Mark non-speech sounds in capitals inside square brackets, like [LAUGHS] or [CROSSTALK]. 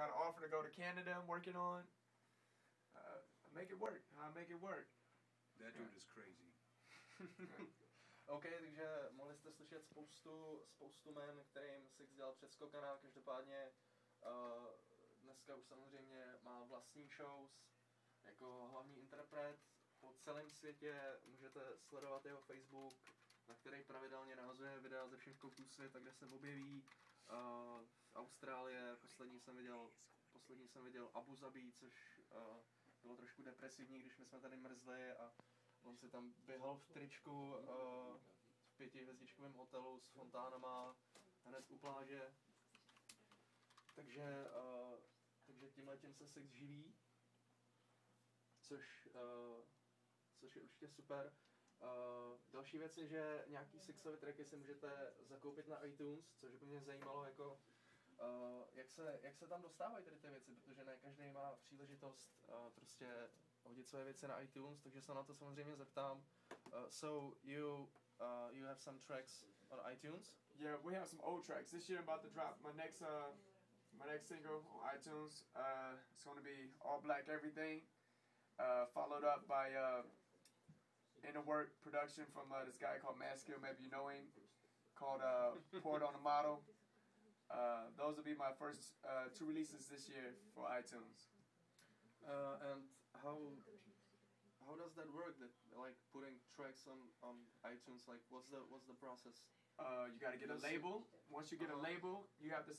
got an offer to go to Canada. I'm working on. Uh, make it work. I make it work. That dude is crazy. [LAUGHS] OK, takže mohli jste slyšet spoustu, spoustu men, kterým Six dělal předskokaná, každopádně uh, dneska už samozřejmě má vlastní shows jako hlavní interpret po celém světě, můžete sledovat jeho Facebook, na který pravidelně nahazuje videa ze všech koutů světa, kde se objeví. Uh, poslední jsem viděl, poslední jsem viděl Abu Zabi, což uh, bylo trošku depresivní, když my jsme tady mrzli a on si tam běhal v tričku uh, v pětihvězdičkovém hotelu s fontánama hned u pláže. Takže, uh, takže tímhle tím se Six živí, což, uh, což je určitě super. Uh, další věc je, že nějaký Sixový tracky si můžete zakoupit na iTunes, což by mě zajímalo, jako, se, jak se tam dostávají tady ty věci, protože ne každý má příležitost uh, prostě hodit své věci na iTunes, takže se na to samozřejmě zeptám. Uh, so you uh, you have some tracks on iTunes? Yeah, we have some old tracks. This year I'm about to drop my next uh my next single on iTunes. Uh, it's gonna be all black everything. Uh, followed up by uh, Inner Work production from uh, this guy called Maskill. Maybe you know him. Called uh, Poured on the Model. Those will be my first uh, two releases this year for iTunes. Uh, and how how does that work? That like putting tracks on on iTunes. Like, what's the what's the process? Uh, you got to get a label. Once you get a Uh-huh. label, you have to